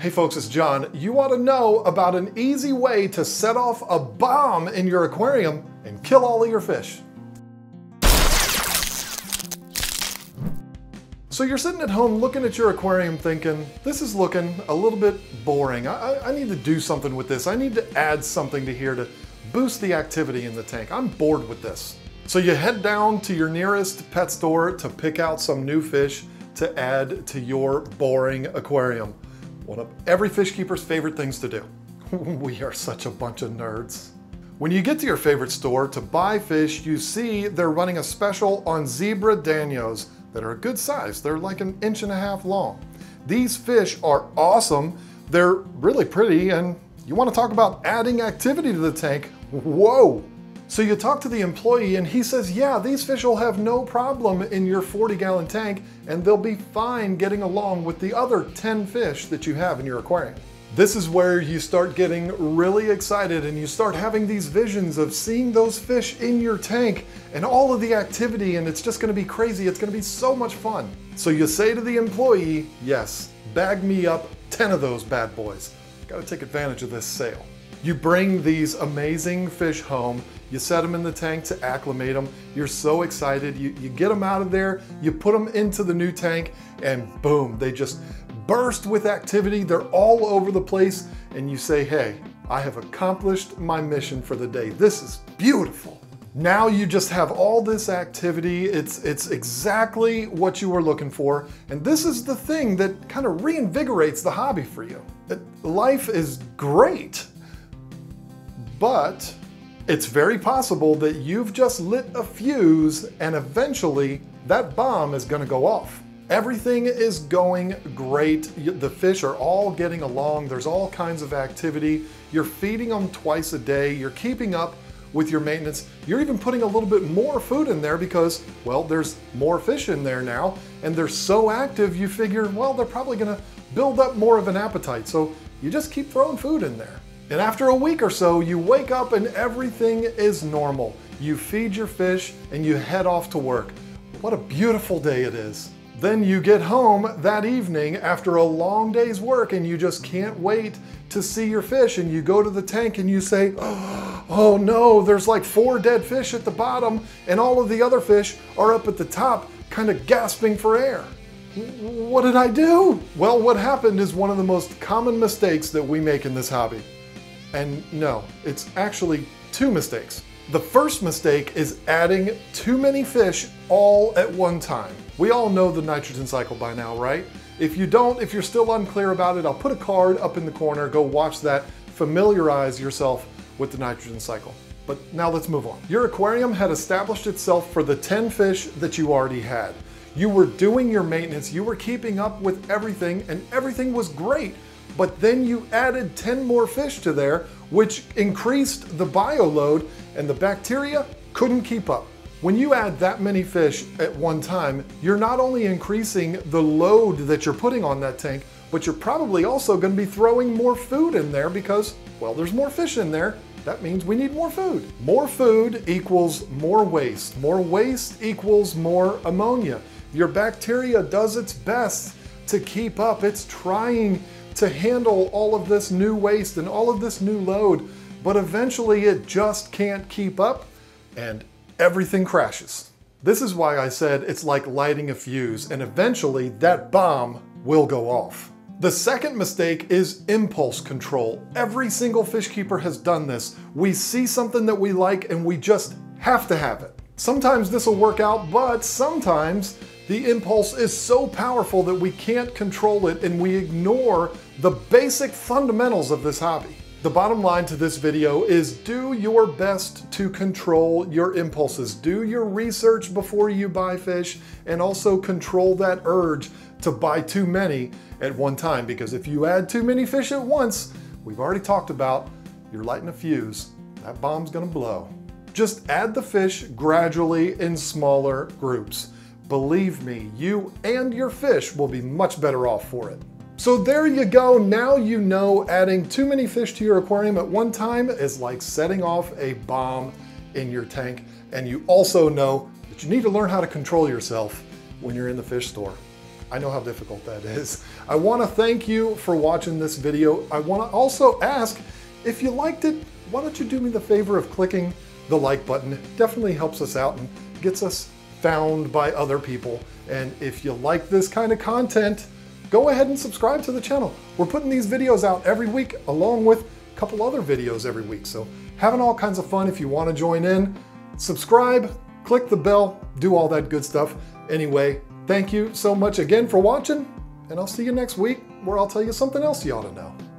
Hey folks, it's John. You want to know about an easy way to set off a bomb in your aquarium and kill all of your fish. So you're sitting at home looking at your aquarium thinking, this is looking a little bit boring. I, I, need to do something with this. I need to add something to here to boost the activity in the tank. I'm bored with this. So you head down to your nearest pet store to pick out some new fish to add to your boring aquarium. One of every fish keeper's favorite things to do. we are such a bunch of nerds. When you get to your favorite store to buy fish, you see they're running a special on zebra danios that are a good size. They're like an inch and a half long. These fish are awesome. They're really pretty and you want to talk about adding activity to the tank? Whoa! So you talk to the employee and he says, yeah, these fish will have no problem in your 40 gallon tank and they'll be fine getting along with the other 10 fish that you have in your aquarium. This is where you start getting really excited and you start having these visions of seeing those fish in your tank and all of the activity and it's just gonna be crazy. It's gonna be so much fun. So you say to the employee, yes, bag me up 10 of those bad boys. Gotta take advantage of this sale. You bring these amazing fish home, you set them in the tank to acclimate them, you're so excited, you, you get them out of there, you put them into the new tank, and boom, they just burst with activity, they're all over the place, and you say, hey, I have accomplished my mission for the day. This is beautiful. Now you just have all this activity. It's, it's exactly what you were looking for. And this is the thing that kind of reinvigorates the hobby for you. Life is great but it's very possible that you've just lit a fuse and eventually that bomb is gonna go off. Everything is going great. The fish are all getting along. There's all kinds of activity. You're feeding them twice a day. You're keeping up with your maintenance. You're even putting a little bit more food in there because, well, there's more fish in there now and they're so active you figure, well, they're probably gonna build up more of an appetite. So you just keep throwing food in there. And after a week or so, you wake up and everything is normal. You feed your fish and you head off to work. What a beautiful day it is. Then you get home that evening after a long day's work and you just can't wait to see your fish and you go to the tank and you say, oh no, there's like four dead fish at the bottom and all of the other fish are up at the top kind of gasping for air. What did I do? Well, what happened is one of the most common mistakes that we make in this hobby. And no, it's actually two mistakes. The first mistake is adding too many fish all at one time. We all know the nitrogen cycle by now, right? If you don't, if you're still unclear about it, I'll put a card up in the corner, go watch that, familiarize yourself with the nitrogen cycle. But now let's move on. Your aquarium had established itself for the 10 fish that you already had. You were doing your maintenance, you were keeping up with everything, and everything was great but then you added 10 more fish to there, which increased the bio load and the bacteria couldn't keep up. When you add that many fish at one time, you're not only increasing the load that you're putting on that tank, but you're probably also gonna be throwing more food in there because, well, there's more fish in there. That means we need more food. More food equals more waste. More waste equals more ammonia. Your bacteria does its best to keep up. It's trying to handle all of this new waste and all of this new load, but eventually it just can't keep up and everything crashes. This is why I said it's like lighting a fuse and eventually that bomb will go off. The second mistake is impulse control. Every single fish keeper has done this. We see something that we like and we just have to have it. Sometimes this will work out, but sometimes the impulse is so powerful that we can't control it and we ignore the basic fundamentals of this hobby. The bottom line to this video is do your best to control your impulses. Do your research before you buy fish and also control that urge to buy too many at one time because if you add too many fish at once, we've already talked about, you're lighting a fuse, that bomb's gonna blow. Just add the fish gradually in smaller groups. Believe me, you and your fish will be much better off for it. So there you go, now you know adding too many fish to your aquarium at one time is like setting off a bomb in your tank. And you also know that you need to learn how to control yourself when you're in the fish store. I know how difficult that is. I wanna thank you for watching this video. I wanna also ask, if you liked it, why don't you do me the favor of clicking the like button? It definitely helps us out and gets us found by other people. And if you like this kind of content, go ahead and subscribe to the channel. We're putting these videos out every week along with a couple other videos every week. So having all kinds of fun if you want to join in. Subscribe, click the bell, do all that good stuff. Anyway, thank you so much again for watching, and I'll see you next week where I'll tell you something else you ought to know.